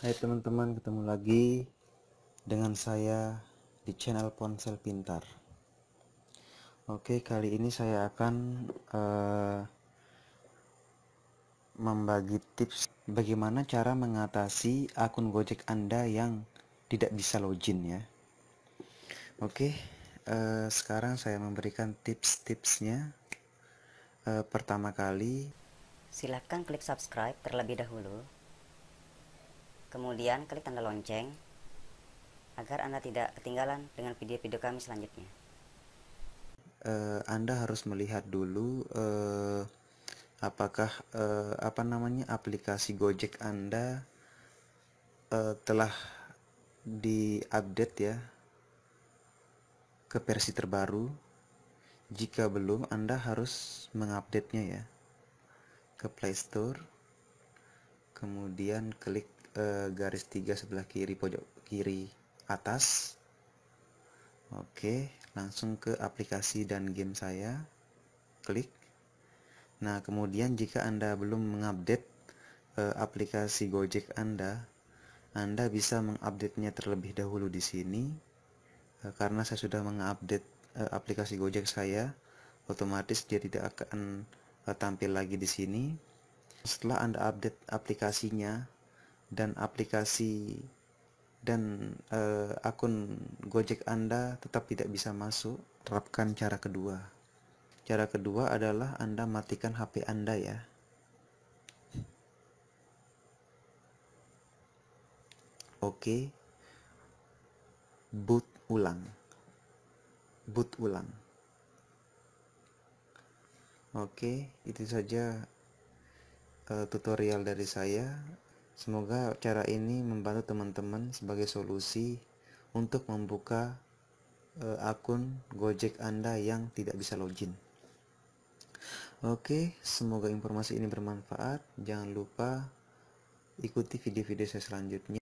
Hai teman-teman, ketemu lagi dengan saya di channel Ponsel Pintar. Oke, kali ini saya akan uh, membagi tips bagaimana cara mengatasi akun Gojek Anda yang tidak bisa login ya. Oke, uh, sekarang saya memberikan tips-tipsnya. Uh, pertama kali, silakan klik subscribe terlebih dahulu Kemudian klik tanda lonceng agar Anda tidak ketinggalan dengan video-video kami selanjutnya. Uh, anda harus melihat dulu uh, apakah uh, apa namanya aplikasi Gojek Anda uh, telah diupdate ya ke versi terbaru. Jika belum, Anda harus mengupdate-nya ya ke Play Store. Kemudian klik uh, garis tiga sebelah kiri pojok kiri atas. Oke langsung ke aplikasi dan game saya. Klik. Nah kemudian jika anda belum mengupdate uh, aplikasi Gojek anda anda bisa mengupdate-nya terlebih dahulu di sini. Uh, karena saya sudah mengupdate aplikasi Gojek saya otomatis dia tidak akan tampil lagi di sini. Setelah anda update aplikasinya dan aplikasi dan uh, akun Gojek Anda tetap tidak bisa masuk, terapkan cara kedua. Cara kedua adalah Anda matikan HP Anda ya. Oke. Boot ulang. Boot ulang. Oke, itu saja uh, tutorial dari saya. Semoga cara ini membantu teman-teman sebagai solusi untuk membuka uh, akun Gojek Anda yang tidak bisa login. Oke, semoga informasi ini bermanfaat. Jangan lupa ikuti video-video saya selanjutnya.